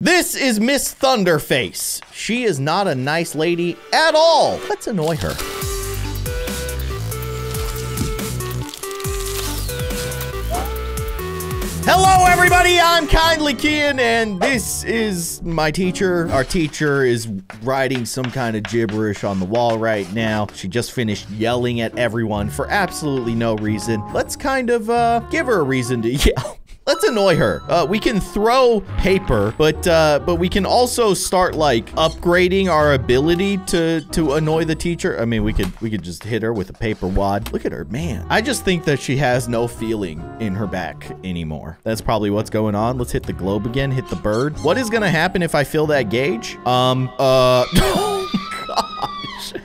This is Miss Thunderface. She is not a nice lady at all. Let's annoy her. Hello, everybody. I'm Kindly Keyin, and this is my teacher. Our teacher is writing some kind of gibberish on the wall right now. She just finished yelling at everyone for absolutely no reason. Let's kind of uh, give her a reason to yell. Let's annoy her. Uh, we can throw paper, but uh, but we can also start like upgrading our ability to to annoy the teacher. I mean, we could we could just hit her with a paper wad. Look at her, man. I just think that she has no feeling in her back anymore. That's probably what's going on. Let's hit the globe again. Hit the bird. What is gonna happen if I fill that gauge? Um. Uh.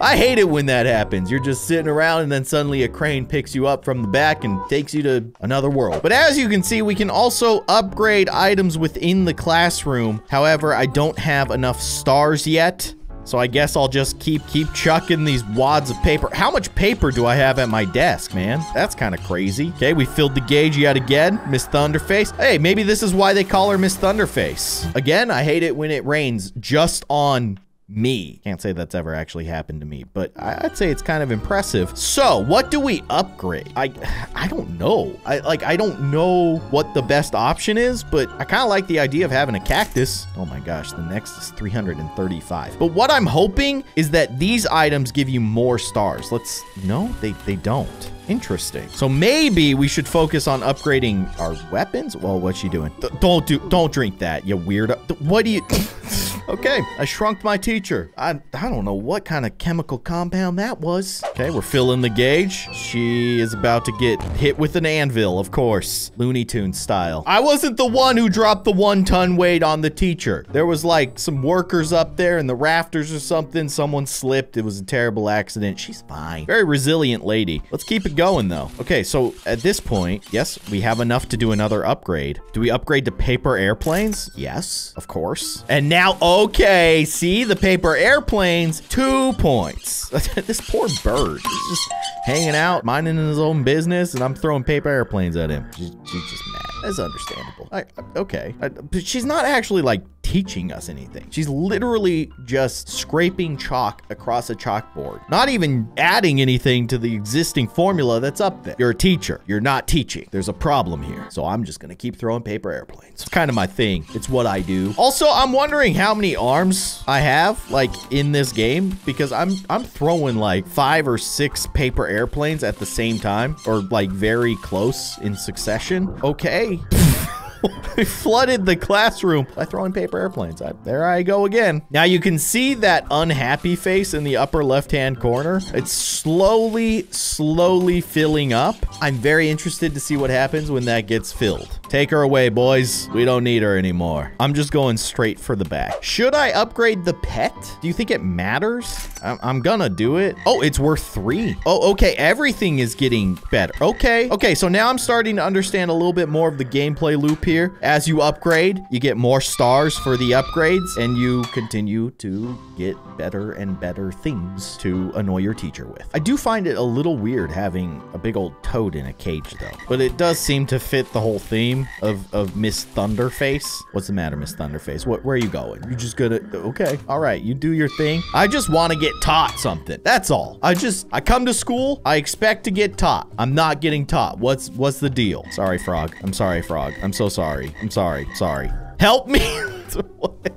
I hate it when that happens. You're just sitting around and then suddenly a crane picks you up from the back and takes you to another world. But as you can see, we can also upgrade items within the classroom. However, I don't have enough stars yet. So I guess I'll just keep keep chucking these wads of paper. How much paper do I have at my desk, man? That's kind of crazy. Okay, we filled the gauge yet again. Miss Thunderface. Hey, maybe this is why they call her Miss Thunderface. Again, I hate it when it rains just on me. Can't say that's ever actually happened to me, but I'd say it's kind of impressive. So, what do we upgrade? I I don't know. I like I don't know what the best option is, but I kind of like the idea of having a cactus. Oh my gosh, the next is 335. But what I'm hoping is that these items give you more stars. Let's no, they they don't. Interesting. So maybe we should focus on upgrading our weapons. Well, what's she doing? D don't do don't drink that, you weirdo. What do you Okay, I shrunk my teacher. I, I don't know what kind of chemical compound that was. Okay, we're filling the gauge. She is about to get hit with an anvil, of course. Looney Tunes style. I wasn't the one who dropped the one ton weight on the teacher. There was like some workers up there in the rafters or something. Someone slipped. It was a terrible accident. She's fine. Very resilient lady. Let's keep it going though. Okay, so at this point, yes, we have enough to do another upgrade. Do we upgrade to paper airplanes? Yes, of course. And now, oh, Okay, see the paper airplanes, two points. this poor bird, he's just hanging out, minding his own business, and I'm throwing paper airplanes at him. She's, she's just mad. That's understandable. I, okay, I, but she's not actually like teaching us anything. She's literally just scraping chalk across a chalkboard, not even adding anything to the existing formula that's up there. You're a teacher. You're not teaching. There's a problem here. So I'm just going to keep throwing paper airplanes. It's kind of my thing. It's what I do. Also, I'm wondering how many arms I have like in this game because I'm I'm throwing like five or six paper airplanes at the same time or like very close in succession. Okay. we flooded the classroom by throwing paper airplanes. I, there I go again. Now you can see that unhappy face in the upper left-hand corner. It's slowly, slowly filling up. I'm very interested to see what happens when that gets filled. Take her away, boys. We don't need her anymore. I'm just going straight for the back. Should I upgrade the pet? Do you think it matters? I'm, I'm gonna do it. Oh, it's worth three. Oh, okay. Everything is getting better. Okay. Okay, so now I'm starting to understand a little bit more of the gameplay loop here. As you upgrade, you get more stars for the upgrades, and you continue to get better and better things to annoy your teacher with. I do find it a little weird having a big old toad in a cage, though. But it does seem to fit the whole theme of, of Miss Thunderface. What's the matter, Miss Thunderface? What, where are you going? You just gonna... Okay. All right. You do your thing. I just want to get taught something. That's all. I just... I come to school. I expect to get taught. I'm not getting taught. What's, what's the deal? Sorry, Frog. I'm sorry, Frog. I'm so sorry. I'm sorry. Sorry. Help me.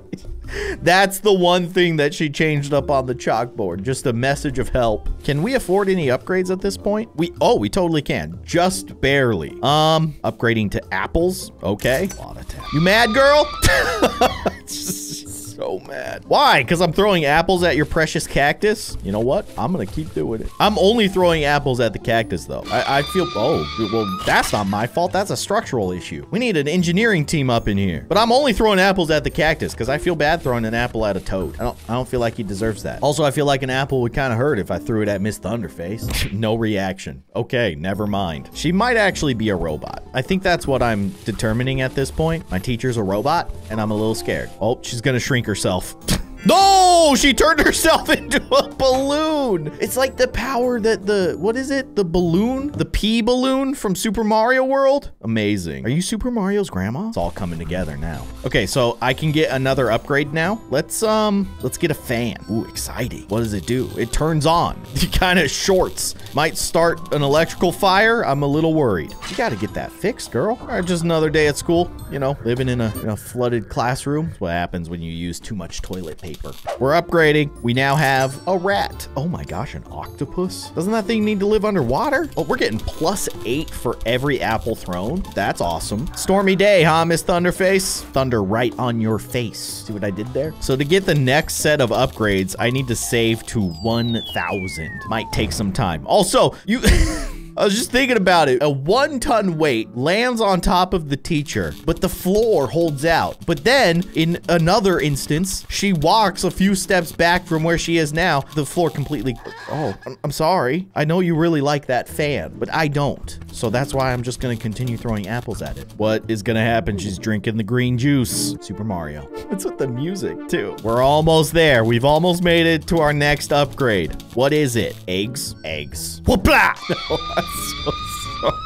That's the one thing that she changed up on the chalkboard. Just a message of help. Can we afford any upgrades at this point? We oh, we totally can. Just barely. Um, upgrading to apples. Okay. You mad, girl? so mad. Why? Because I'm throwing apples at your precious cactus? You know what? I'm going to keep doing it. I'm only throwing apples at the cactus, though. I, I, feel... Oh, well, that's not my fault. That's a structural issue. We need an engineering team up in here. But I'm only throwing apples at the cactus because I feel bad throwing an apple at a toad. I don't, I don't feel like he deserves that. Also, I feel like an apple would kind of hurt if I threw it at Miss Thunderface. no reaction. Okay, never mind. She might actually be a robot. I think that's what I'm determining at this point. My teacher's a robot, and I'm a little scared. Oh, she's going to shrink herself. No, she turned herself into a balloon. It's like the power that the, what is it? The balloon? The P-Balloon from Super Mario World? Amazing. Are you Super Mario's grandma? It's all coming together now. Okay, so I can get another upgrade now. Let's, um, let's get a fan. Ooh, exciting. What does it do? It turns on. It kind of shorts. Might start an electrical fire. I'm a little worried. You got to get that fixed, girl. All right, just another day at school. You know, living in a, in a flooded classroom. That's what happens when you use too much toilet paper. We're upgrading. We now have a rat. Oh my gosh, an octopus? Doesn't that thing need to live underwater? Oh, we're getting plus eight for every apple thrown. That's awesome. Stormy day, huh, Miss Thunderface? Thunder right on your face. See what I did there? So to get the next set of upgrades, I need to save to 1,000. Might take some time. Also, you... I was just thinking about it. A one ton weight lands on top of the teacher, but the floor holds out. But then in another instance, she walks a few steps back from where she is now. The floor completely, oh, I'm, sorry. I know you really like that fan, but I don't. So that's why I'm just gonna continue throwing apples at it. What is gonna happen? She's drinking the green juice. Super Mario. It's with the music too. We're almost there. We've almost made it to our next upgrade. What is it? Eggs? Eggs. Whoopla! so sorry.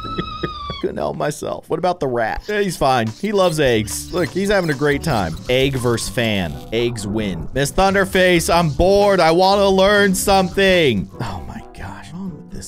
Couldn't help myself. What about the rat? Yeah, he's fine. He loves eggs. Look, he's having a great time. Egg versus fan. Eggs win. Miss Thunderface, I'm bored. I want to learn something. Oh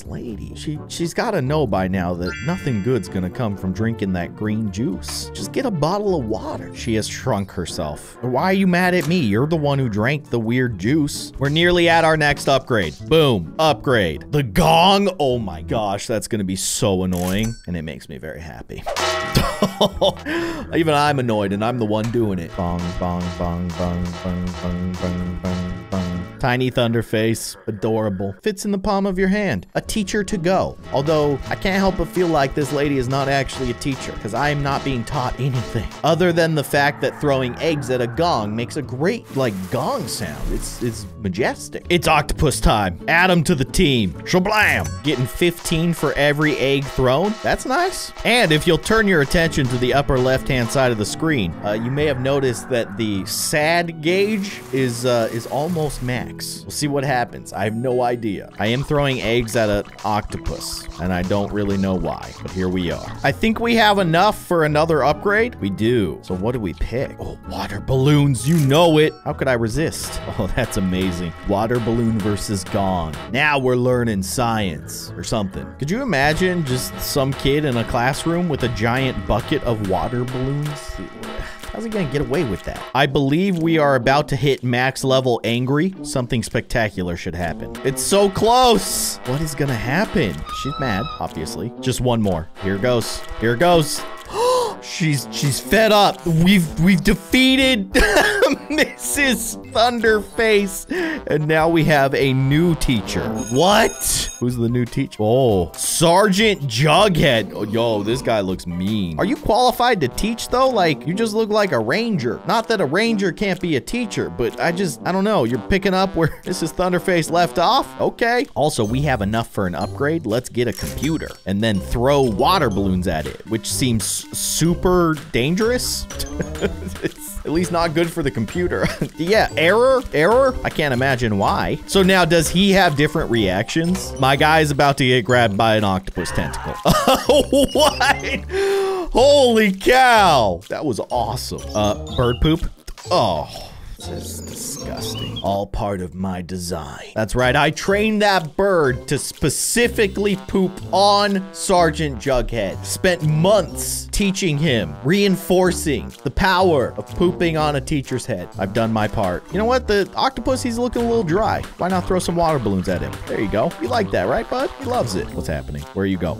lady? She, she's got to know by now that nothing good's going to come from drinking that green juice. Just get a bottle of water. She has shrunk herself. Why are you mad at me? You're the one who drank the weird juice. We're nearly at our next upgrade. Boom. Upgrade. The gong. Oh my gosh. That's going to be so annoying. And it makes me very happy. Even I'm annoyed and I'm the one doing it. Bong, bong, bong, bong, bong, bong, bong, bong, bong. Tiny Thunderface. Adorable. Fits in the palm of your hand. A teacher to go. Although, I can't help but feel like this lady is not actually a teacher, because I am not being taught anything. Other than the fact that throwing eggs at a gong makes a great, like, gong sound. It's, it's majestic. It's octopus time. Add 'em to the team. Shablam! Getting 15 for every egg thrown. That's nice. And if you'll turn your attention to the upper left-hand side of the screen, uh, you may have noticed that the sad gauge is, uh, is almost max. We'll see what happens. I have no idea. I am throwing eggs at an octopus, and I don't really know why, but here we are. I think we have enough for another upgrade. We do. So what do we pick? Oh, water balloons. You know it. How could I resist? Oh, that's amazing. Water balloon versus gong. Now we're learning science or something. Could you imagine just some kid in a classroom with a giant bucket of water balloons? How's he gonna get away with that? I believe we are about to hit max level angry. Something spectacular should happen. It's so close. What is gonna happen? She's mad, obviously. Just one more. Here goes. Here goes. she's she's fed up. We've we've defeated Mrs. Thunderface, and now we have a new teacher. What? Who's the new teacher? Oh, Sergeant Jughead. Oh, yo, this guy looks mean. Are you qualified to teach though? Like you just look like a ranger. Not that a ranger can't be a teacher, but I just I don't know. You're picking up where Mrs. Thunderface left off. Okay. Also, we have enough for an upgrade. Let's get a computer and then throw water balloons at it, which seems super dangerous. at least not good for the computer. yeah, error, error. I can't imagine why. So now, does he have different reactions? My guy's about to get grabbed by an octopus tentacle. what? Holy cow. That was awesome. Uh, bird poop. Oh. This is disgusting. All part of my design. That's right, I trained that bird to specifically poop on Sergeant Jughead. Spent months teaching him, reinforcing the power of pooping on a teacher's head. I've done my part. You know what? The octopus, he's looking a little dry. Why not throw some water balloons at him? There you go. You like that, right, bud? He loves it. What's happening? Where you go?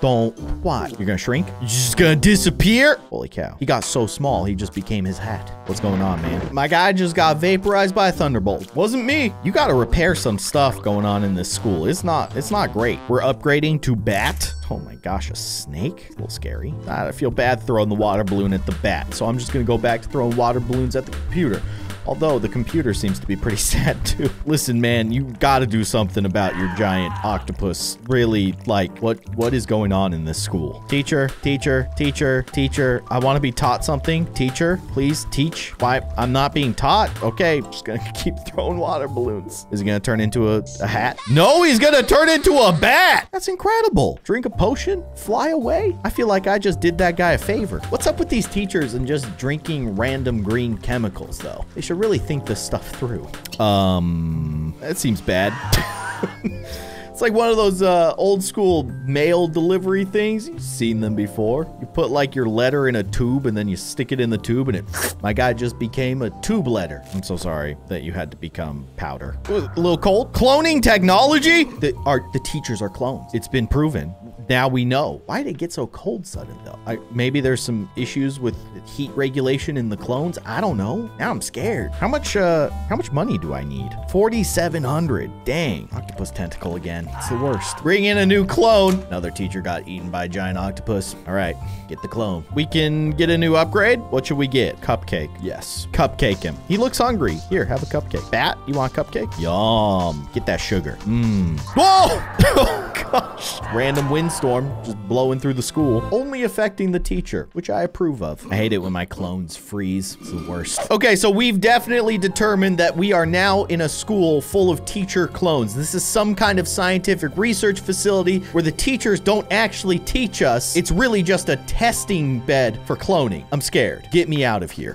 Don't. What? You're gonna shrink? You're just gonna disappear? Holy cow. He got so small, he just became his hat. What's going on, man? My guy just got vaporized by a thunderbolt. Wasn't me. You gotta repair some stuff going on in this school. It's not, it's not great. We're upgrading to bat. Oh my gosh, a snake? A little scary. I feel bad throwing the water balloon at the bat, so I'm just gonna go back to throwing water balloons at the computer. Although the computer seems to be pretty sad too. Listen, man, you gotta do something about your giant octopus. Really, like, what what is going on in this school? Teacher, teacher, teacher, teacher. I want to be taught something. Teacher, please teach. Why? I'm not being taught. Okay, just gonna keep throwing water balloons. Is he gonna turn into a, a hat? No, he's gonna turn into a bat. That's incredible. Drink a potion, fly away. I feel like I just did that guy a favor. What's up with these teachers and just drinking random green chemicals though? They really think this stuff through. Um, that seems bad. It's like one of those uh, old school mail delivery things. You've seen them before. You put like your letter in a tube and then you stick it in the tube and it, my guy just became a tube letter. I'm so sorry that you had to become powder. A little cold. Cloning technology? The, our, the teachers are clones. It's been proven now we know. Why did it get so cold sudden though? I, maybe there's some issues with heat regulation in the clones. I don't know. Now I'm scared. How much uh how much money do I need? 4700. Dang. Octopus tentacle again. It's the worst. Bring in a new clone. Another teacher got eaten by a giant octopus. All right, get the clone. We can get a new upgrade. What should we get? Cupcake. Yes. Cupcake him. He looks hungry. Here, have a cupcake. Bat, you want a cupcake? Yum. Get that sugar. Mmm. Whoa! gosh. Random windstorm just blowing through the school, only affecting the teacher, which I approve of. I hate it when my clones freeze. It's the worst. Okay, so we've definitely determined that we are now in a school full of teacher clones. This is some kind of scientific research facility where the teachers don't actually teach us. It's really just a testing bed for cloning. I'm scared. Get me out of here.